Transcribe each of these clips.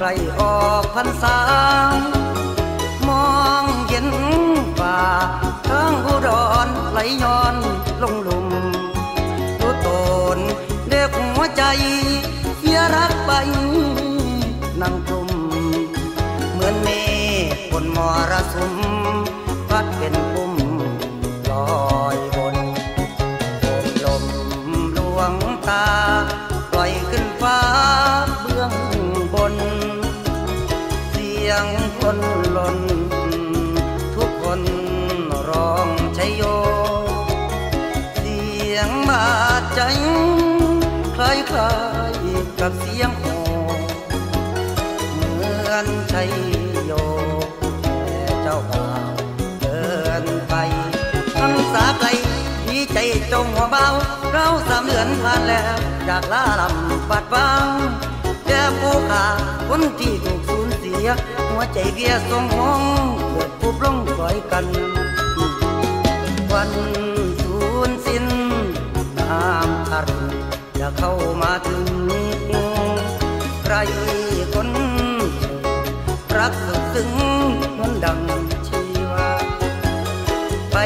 ไกลออกพรรษามองเห็นป่าทางอุดรไหลย้อนลงลุมรู้ตนเด็กหัวใจเสียรักไปนั่งกลุ่มเหมือนเมฆบนมรสุมพัดเป็นปุ่มลอยบนลมลวงตา ยงคนหล่นทุกคนร้องชัยโย เสียงบาดใจ คล้ายคล้ายกับเสียงโหเหมือนชัยโยแต่เจ้าบ่าวเดินไปทำสาไกลดีใจจงหัวเบา เราสามเดือนผ่านแล้ว จากลาลำปัดบัง ยหัวใจเบียสงหงเกิดผู้ปลงปล่อยกัน วันสูญสิ้นน้ำอัดจะเข้ามาถึงใครคนรักสุดซึ้งมือนดังชีวาไป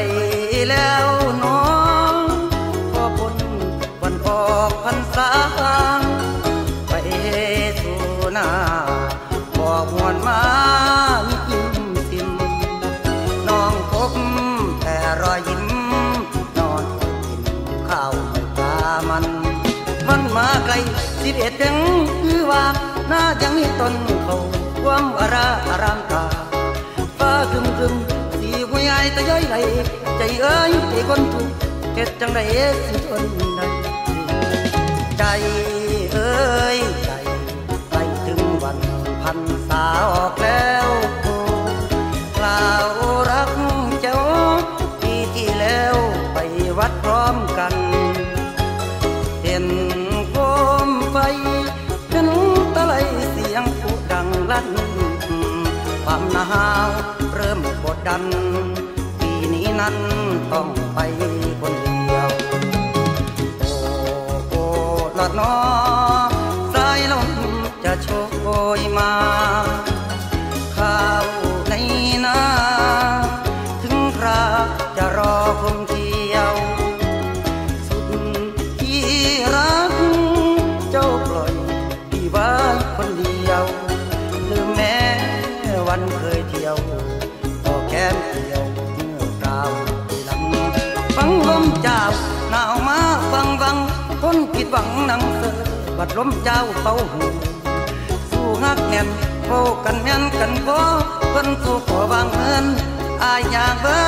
มันมาไกลสิเอ็ดยังคือว่าหน้ายังมีต้นเขาความอาราอารามตาฟ้าคึมคึมสีหัวใหญ่ตะย้อยไหลใจเอ้ยใจคนทุกเฮ็ดจังไดสิทนได้ใจเอ้ยใจไปถึงวันพันษาออกแล้วกล่าวรักเจ้าปีที่แล้วไปวัดพร้อมกัน ลั่นความหนาวเริ่มกดดัน ปีนี้นั้นต้องไปคนเดียว โอ้โอลอดน้อสายลมจะโชยมาข้าวในนา ถึงคราจะรอคน มเจ้าหนาวมาฟังฟังคนคิดหวังนังเสือบัดล้มเจ้าเป่าหูสู้งักแน่นโบกันแน่นกันโบเพิ่นสู้ขอวางเงินอายอยากเบ้อ